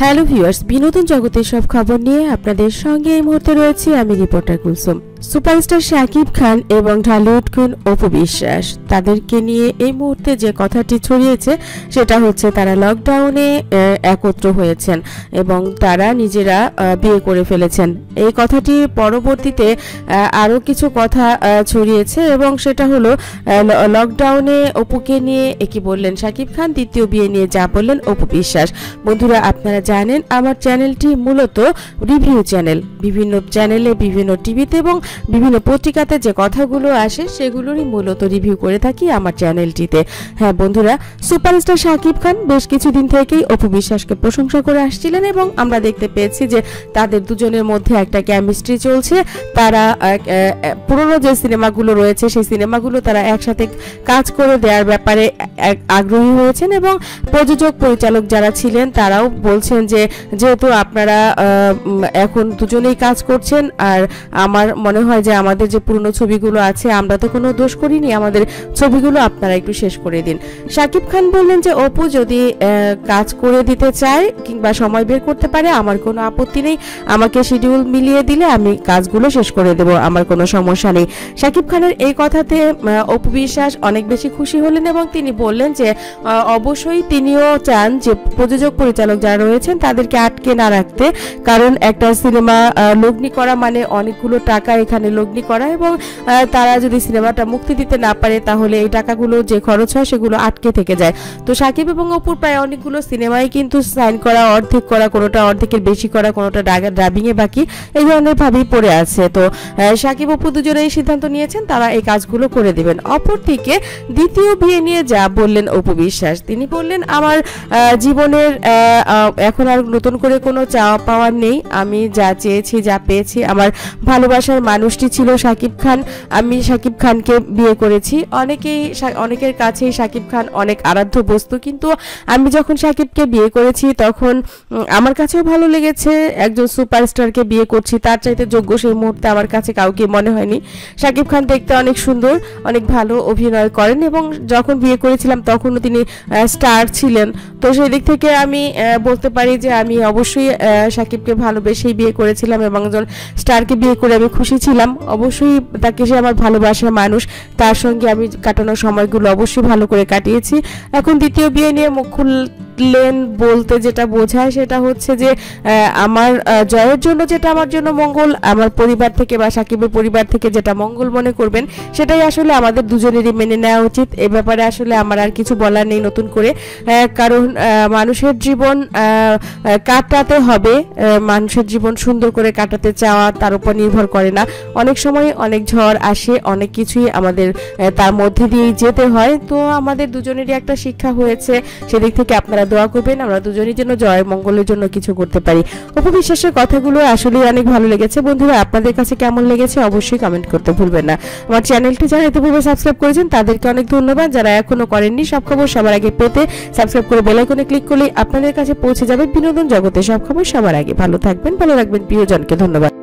Hello viewers, বিনোদন জগতের সব খবর নিয়ে আপনাদের সঙ্গে এই মুহূর্তে রয়েছি আমি রিপোর্টার কুলসুম। সুপারস্টার শাকিব খান এবং ঢালিউড কুইন অপু বিশ্বাস। তাদেরকে নিয়ে এই মুহূর্তে যে কথাটি ছড়িয়েছে, সেটা হচ্ছে তারা লকডাউনে একত্র হয়েছেন এবং তারা নিজেরা বিয়ে করে ফেলেছেন। এই কথাটি পরবর্তীতে আরও কিছু কথা ছড়িয়েছে এবং সেটা হলো লকডাউনে অপুকে নিয়ে একই বললেন? শাকিব খান দ্বিতীয় বিয়ে নিয়ে যা বললেন অপু বিশ্বাস। বন্ধুরা, আপনারা জানেন আমার চ্যানেলটি মূলত রিভিউ চ্যানেল। বিভিন্ন চ্যানেলে, বিভিন্ন টিভিতে এবং বিভিন্ন পত্রিকাতে যে কথাগুলো আসে সেগুলোরই মূলত রিভিউ করে থাকি আমার চ্যানেলটিতে হ্যাঁ বন্ধুরা সুপারস্টার শাকিব খান বেশ কিছুদিন থেকেই অপু বিশ্বাসকে প্রশংসা করে আসছিলেন এবং আমরা দেখতে পেয়েছি যে তাদের দুজনের মধ্যে একটা কেমিস্ট্রি চলছে। তারা পুরনো যে সিনেমাগুলো রয়েছে সেই সিনেমাগুলো তারা একসাথে কাজ করে দেওয়ার ব্যাপারে আগ্রহী হয়েছেন এবং প্রযোজক, পরিচালক যারা ছিলেন তারাও বলছেন যে, যেহেতু আপনারা এখন দুজনেই কাজ করছেন আর আমার মনে হয় যে আমাদের যে পুরনো ছবিগুলো আছে, আমরা তো কোনো দোষ করিনি, আমাদের ছবিগুলো আপনারা একটু শেষ করে দিন। শাকিব খান বললেন যে, অপু যদি কাজ করে দিতে চায় কিংবা সময় বের করতে পারে, আমার কোনো আপত্তি নেই। আমাকে শিডিউল মিলিয়ে দিলে আমি কাজগুলো শেষ করে দেব, আমার কোনো সমস্যা নেই। শাকিব খানের এই কথাতে অপু বিশ্বাস অনেক বেশি খুশি হলেন এবং তিনি বললেন যে অবশ্যই তিনিও চান যে, প্রযোজক পরিচালক যারা রয়েছেন তাদেরকে আটকে না রাখতে। কারণ একটা সিনেমা লগ্নি করা মানে অনেকগুলো টাকা এখানে লগ্নি করা এবং তারা যদি সিনেমাটা মুক্তি দিতে না পারে তাহলে এই টাকাগুলো যে খরচ হয় সেগুলো আটকে থেকে যায়। তো সাকিব এবং অপুর প্রায় অনেকগুলো সিনেমাই কিন্তু সাইন করা, অর্ধেক করা, কোনোটা অর্ধেকের বেশি করা, কোনোটা ডাবিংয়ে বাকি, এই ধরনের ভাবেই পড়ে আছে। তো সাকিব অপু দুজনেই সিদ্ধান্ত নিয়েছেন তারা এই কাজগুলো করে দেবেন। অপরদিকে দ্বিতীয় বিয়ে নিয়ে যা বললেন অপু বিশ্বাস, তিনি বললেন, আমার জীবনের এখন আর নতুন করে কোনো চাওয়া পাওয়ার নেই। আমি যা চেয়েছি, যা পেয়েছি, আমার ভালোবাসার মানুষটি ছিল সাকিব খান। আমি সাকিব খানকে বিয়ে করেছি। অনেকেই অনেকের কাছেই সাকিব খান অনেক আরাধ্য বস্তু। কিন্তু আমি যখন সাকিবকে বিয়ে করেছি, তখন আমার কাছেও ভালো লেগেছে। একজন সুপারস্টারকে বিয়ে করছি। তার চাইতে যোগ্য সেই মুহূর্তে আমার কাছে কাউকে মনে হয়নি। সাকিব খান দেখতে অনেক সুন্দর, অনেক ভালো অভিনয় করেন এবং যখন বিয়ে করেছিলাম, তখনও তিনি স্টার ছিলেন। তো সেই দিক থেকে আমি বলতে পারি যে আমি অবশ্যই সাকিবকে ভালোবেসেই বিয়ে করেছিলাম এবং একজন স্টারকে বিয়ে করে আমি খুশি ছিলাম। অবশ্যই তাকে সে আমার ভালোবাসার মানুষ, তার সঙ্গে আমি কাটানো সময়গুলো অবশ্যই ভালো করে কাটিয়েছি। এখন দ্বিতীয় বিয়ে নিয়ে মুখ খুল লেন বলতে যেটা বোঝায় সেটা হচ্ছে যে আমার জয়ের জন্য যেটা আমার জন্য মঙ্গল, আমার পরিবার থেকে বা সাকিবের পরিবার থেকে যেটা মঙ্গল মনে করবেন, সেটাই আসলে আমাদের দুজনেরই মেনে নেওয়া উচিত। এ ব্যাপারে আসলে আমার আর কিছু বলার নেই নতুন করে। কারণ মানুষের জীবন কাটাতে হবে। মানুষের জীবন সুন্দর করে কাটাতে চাওয়া তার উপর নির্ভর করে না। অনেক সময় অনেক ঝড় আসে, অনেক কিছুই আমাদের তার মধ্যে দিয়েই যেতে হয়। তো আমাদের দুজনেরই একটা শিক্ষা হয়েছে, সেদিক থেকে আপনারা দোয়া করবেন, আমরা দুজনের জন্য জয়, মঙ্গলের জন্য কিছু করতে পারি। উপবিশ্বাসের কথাগুলো আসলে অনেক ভালো লেগেছে। বন্ধুরা, আপনাদের কাছে কেমন লেগেছে অবশ্যই কমেন্ট করতে ভুলবেন না। আমার চ্যানেলটি যারা ইতিপূর্বে সাবস্ক্রাইব করেছেন, তাদেরকে অনেক ধন্যবাদ। যারা এখনও করেননি, সব খবর সবার আগে পেতে সাবস্ক্রাইব করে বেলাইকনে ক্লিক করলে আপনাদের কাছে পৌঁছে যাবে বিনোদন জগতে সব খবর সবার আগে। ভালো থাকবেন, ভালো রাখবেন, প্রিয়জনকে ধন্যবাদ।